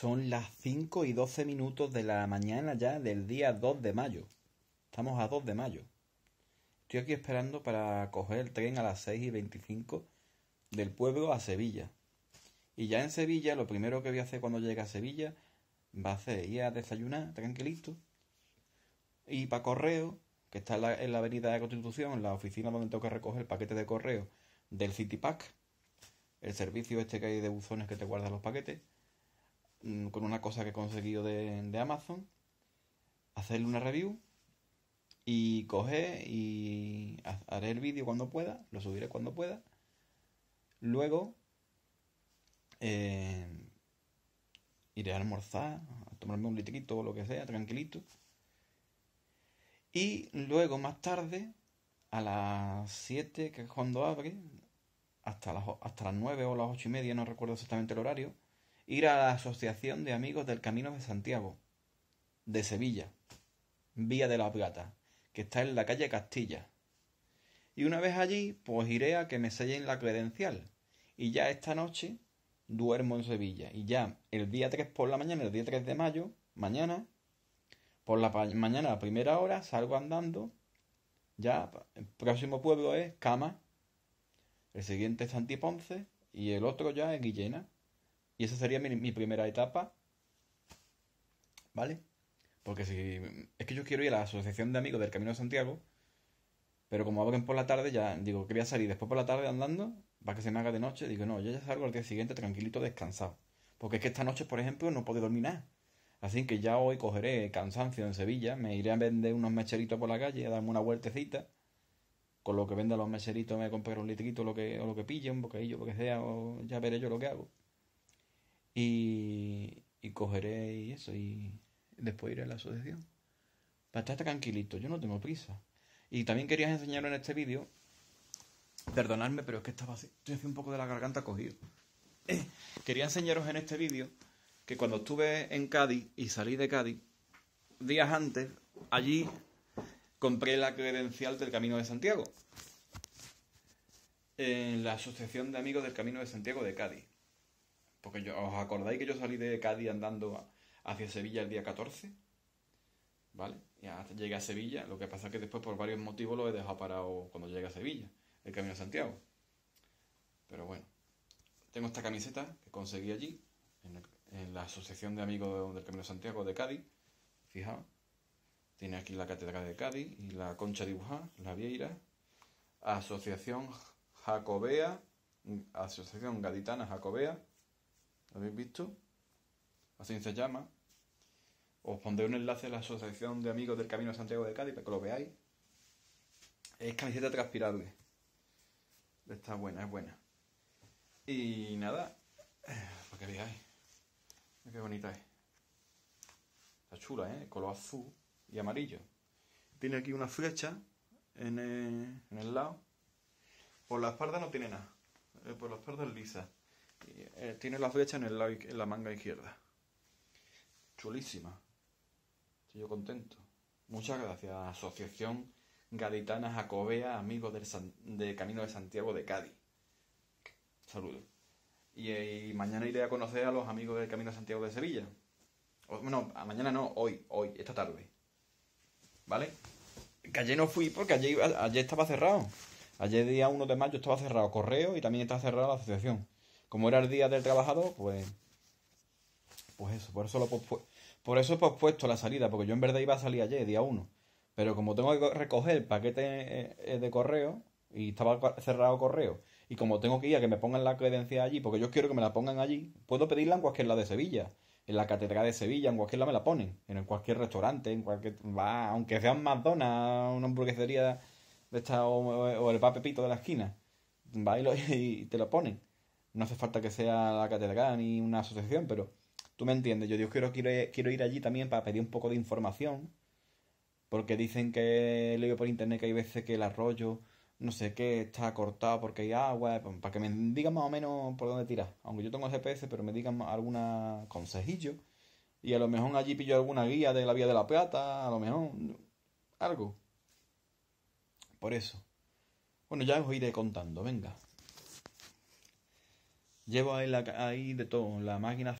Son las 5 y 12 minutos de la mañana ya del día 2 de mayo. Estamos a 2 de mayo. Estoy aquí esperando para coger el tren a las 6 y 25 del pueblo a Sevilla. Y ya en Sevilla, lo primero que voy a hacer cuando llegue a Sevilla va a ser ir a desayunar tranquilito. Y para correo, que está en la, en la avenida de Constitución, en la oficina donde tengo que recoger el paquete de correo del Citypack, el servicio este que hay de buzones que te guarda los paquetes con una cosa que he conseguido de, de Amazon, hacerle una review y coger y haré el vídeo cuando pueda, lo subiré cuando pueda. Luego eh, iré a almorzar, a tomarme un litrito o lo que sea, tranquilito. Y luego más tarde, a las 7, que es cuando abre, hasta las, hasta las 9 o las 8 y media, no recuerdo exactamente el horario, ir a la Asociación de Amigos del Camino de Santiago, de Sevilla, Vía de la Plata, que está en la calle Castilla. Y una vez allí, pues iré a que me sellen la credencial. Y ya esta noche duermo en Sevilla. Y ya el día 3 por la mañana, el día 3 de mayo, mañana, por la mañana a primera hora, salgo andando. Ya, el próximo pueblo es Cama. El siguiente es Santiponce. Y el otro ya es Guillena. Y esa sería mi, primera etapa. ¿Vale? Porque si. Es que yo quiero ir a la Asociación de Amigos del Camino de Santiago. Pero como abren por la tarde, ya digo, quería salir después por la tarde andando para que se me haga de noche. Digo, no, yo ya salgo al día siguiente tranquilito, descansado. Porque es que esta noche, por ejemplo, no puedo dormir nada. Así que ya hoy cogeré cansancio en Sevilla, me iré a vender unos mecheritos por la calle, a darme una vueltecita. Con lo que venda los mecheritos me compraré un litrito lo que, o lo que pille, un bocadillo, lo que sea, o ya veré yo lo que hago. Y, y cogeré eso, y después iré a la asociación. Para estar tranquilito, yo no tengo prisa. Y también quería enseñaros en este vídeo, perdonadme, pero es que estaba así, estoy haciendo un poco de la garganta cogido. Eh, quería enseñaros en este vídeo que cuando estuve en Cádiz y salí de Cádiz, días antes, allí compré la credencial del Camino de Santiago. En la Asociación de Amigos del Camino de Santiago de Cádiz. Porque yo, ¿os acordáis que yo salí de Cádiz andando hacia Sevilla el día 14? ¿Vale? Ya llegué a Sevilla, lo que pasa es que después por varios motivos lo he dejado parado cuando llegué a Sevilla, el Camino de Santiago. Pero bueno, tengo esta camiseta que conseguí allí, en, la Asociación de Amigos del Camino de Santiago de Cádiz. Fijaos, tiene aquí la Catedral de Cádiz y la Concha dibujada, la Vieira, Asociación Jacobea, Asociación Gaditana Jacobea, ¿Lo habéis visto? Así se llama. Os pondré un enlace a la Asociación de Amigos del Camino de Santiago de Cádiz para que lo veáis. Es camiseta transpirable. Está buena, es buena. Y nada, para que veáis. Qué bonita es. Está chula, ¿eh? Color azul y amarillo. Tiene aquí una flecha en el, en el lado. Por la espalda no tiene nada. Eh, por la espalda es lisa. Eh, tiene la flecha en, el en la manga izquierda. Chulísima. Estoy yo contento. Muchas gracias, Asociación Gaditana Jacobea, amigos del, Camino de Santiago de Cádiz. Saludos. Y, mañana iré a conocer a los amigos del Camino de Santiago de Sevilla. bueno, mañana no, hoy, hoy, esta tarde. ¿Vale? Que ayer no fui porque ayer, ayer estaba cerrado. Ayer día 1 de mayo estaba cerrado correo y también estaba cerrada la asociación como era el día del trabajador, pues. Pues eso, por eso lo por eso he pospuesto la salida, porque yo en verdad iba a salir ayer, día 1. Pero como tengo que recoger el paquete eh, eh, de correo, y estaba cerrado correo, y como tengo que ir a que me pongan la credencial allí, porque yo quiero que me la pongan allí, puedo pedirla en cualquier lado de Sevilla. En la Catedral de Sevilla, en cualquier lado me la ponen. En cualquier restaurante, en cualquier. Va, aunque sea un McDonald's, una hamburguesería de esta, o, el papepito de la esquina. Va y te lo ponen no hace falta que sea la catedral ni una asociación, pero tú me entiendes. Yo digo, quiero, quiero, quiero ir allí también para pedir un poco de información, porque dicen que leo por internet que hay veces que el arroyo, no sé qué, está cortado porque hay agua, pues, para que me digan más o menos por dónde tirar. Aunque yo tengo GPS, pero me digan alguna consejillo. Y a lo mejor allí pillo alguna guía de la Vía de la Plata, a lo mejor algo. Por eso. Bueno, ya os iré contando, venga. Llevo ahí, la, ahí de todo, la máquina